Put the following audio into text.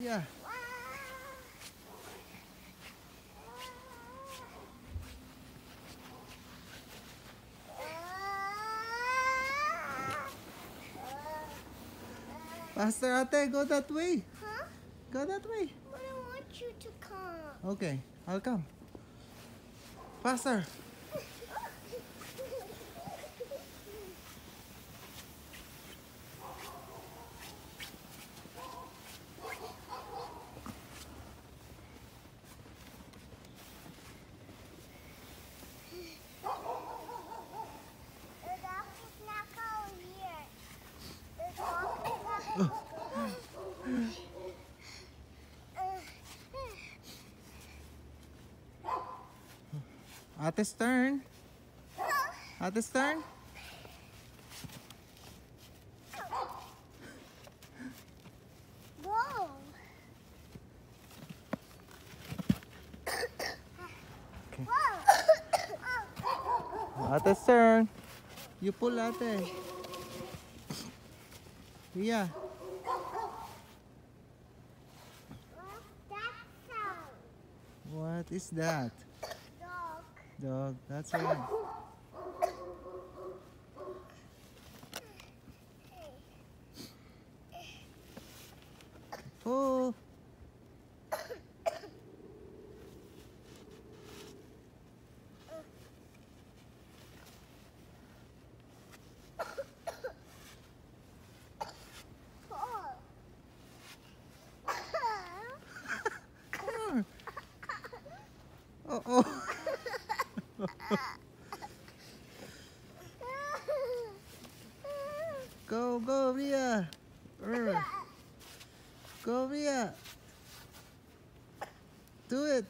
Yeah. Faster, ate. Go that way. Huh? Go that way. But I want you to come. Okay, I'll come. Faster. Doctor's the stern. turn. Ate's turn. At the stern. You pull, ate. Yeah. What is that? Dog. Dog. That's right. Pull. Pull. Come on. Oh, oh. Go, go, Ria. Go, Ria. Do it.